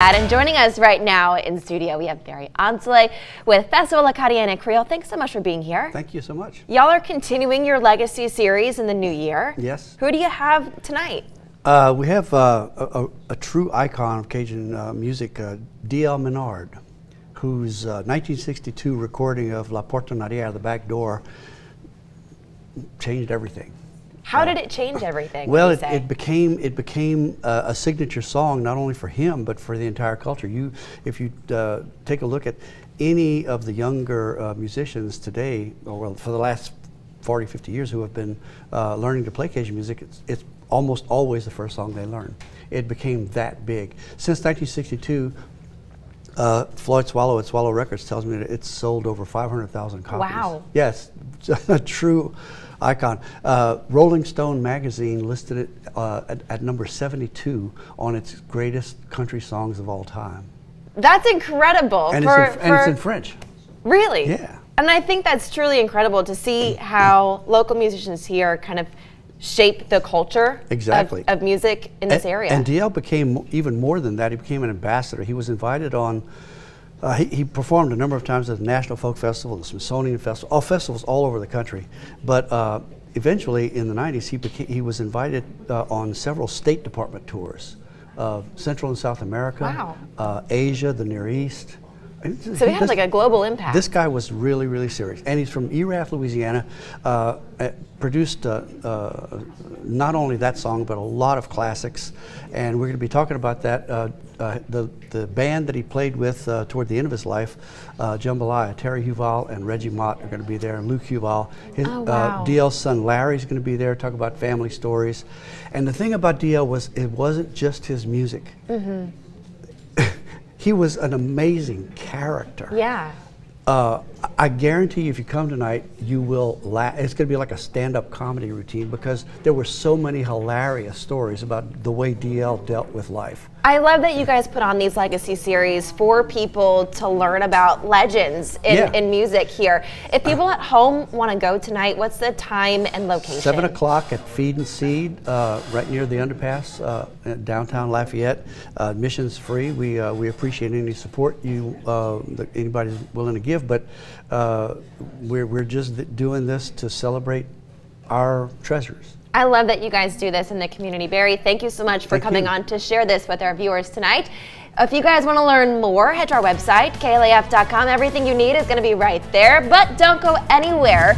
And joining us right now in studio, we have Barry Ancelet with Festival Acadien et Creole. Thanks so much for being here. Thank you so much. Y'all are continuing your legacy series in the new year. Yes. Who do you have tonight? Uh, we have uh, a, a, a, true icon of Cajun uh, music, uh, D.L. Menard, whose 1962 uh, recording of La Porte en Arrière, The Back Door, changed everything. How did it change everything? Well, it, it, became it became uh, a signature song not only for him but for the entire culture. You, if you uh, take a look at any of the younger uh, musicians today, or well, for the last 40, 50 years, who have been uh, learning to play Cajun music, it's, it's almost always the first song they learn. It became that big. Since 1962, uh, Floyd Soileau at Swallow Records tells me that it's sold over 500,000 copies. Wow. Yes, a true icon. Uh, Rolling Stone magazine listed it uh, at, at, number 72 on its greatest country songs of all time. That's incredible. And, for, it's, in, and it's in French. Really? Yeah. And I think that's truly incredible to see how local musicians here kind of shape the culture exactly. of, of music in this area. And DL became even more than that. He became an ambassador. He was invited on uh, he, he, performed a number of times at the National Folk Festival, the Smithsonian Festival, all festivals all over the country. But uh, eventually, in the 90s, he, became, he was invited uh, on several State Department tours, of Central and South America, wow. Uh, Asia, the Near East. So he had like a global impact. This guy was really, really serious. And he's from Erath, Louisiana. Uh, uh, produced uh, uh, not only that song, but a lot of classics. And we're going to be talking about that. Uh, uh, the, the band that he played with toward the end of his life, Jambalaya, Terry Huval and Reggie Matte are going to be there, and Luke Huval. His, oh, wow. DL's son Larry's going to be there, talk about family stories. And the thing about DL was it wasn't just his music. Mm -hmm he was an amazing character. Yeah. Uh, I guarantee you, if you come tonight, you will laugh. It's going to be like a stand-up comedy routine because there were so many hilarious stories about the way DL dealt with life. I love that you guys put on these legacy series for people to learn about legends in, yeah. in music here. If people at home want to go tonight, what's the time and location? Seven o'clock at Feed and Seed, uh, right near the underpass, uh, downtown Lafayette. Uh, admission's free. We uh, we appreciate any support you uh, that anybody's willing to give, but uh, we're, we're just doing this to celebrate our treasures. I love that you guys do this in the community. Barry, thank you so much for thank coming you. on to share this with our viewers tonight. If you guys want to learn more, head to our website, klaf.com. Everything you need is going to be right there, but don't go anywhere.